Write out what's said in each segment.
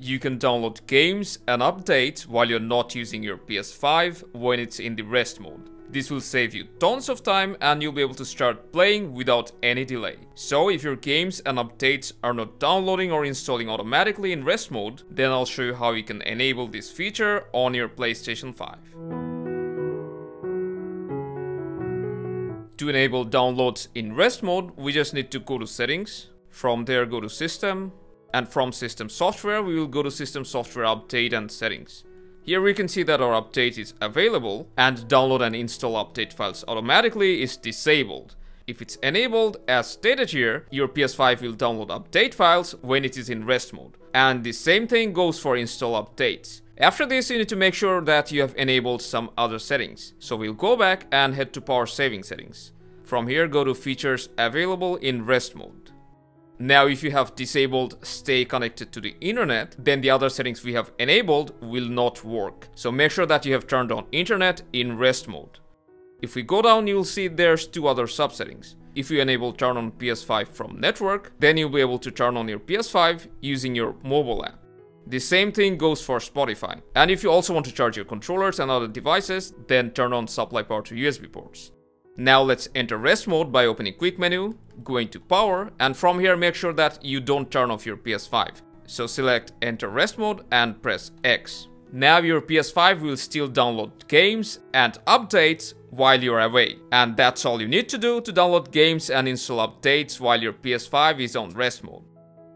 You can download games and updates while you're not using your PS5 when it's in the rest mode. This will save you tons of time and you'll be able to start playing without any delay. So if your games and updates are not downloading or installing automatically in rest mode, then I'll show you how you can enable this feature on your PlayStation 5. To enable downloads in rest mode, we just need to go to settings, from there go to system, and from system software we will go to system software update and settings. Here we can see that our update is available and download and install update files automatically is disabled. If it's enabled, as stated here, your PS5 will download update files when it is in rest mode. And the same thing goes for install updates. After this, you need to make sure that you have enabled some other settings. So we'll go back and head to power saving settings. From here, go to features available in rest mode. Now if you have disabled stay connected to the internet, then the other settings we have enabled will not work. So make sure that you have turned on internet in rest mode. If we go down, you'll see there's two other subsettings. If you enable turn on PS5 from network, then you'll be able to turn on your PS5 using your mobile app. The same thing goes for Spotify. And if you also want to charge your controllers and other devices, then turn on supply power to USB ports. Now let's enter rest mode by opening quick menu, going to power, and from here make sure that you don't turn off your PS5. So select enter rest mode and press X. Now your PS5 will still download games and updates while you're away. And that's all you need to do to download games and install updates while your PS5 is on rest mode.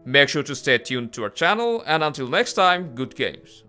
Make sure to stay tuned to our channel and until next time, good games.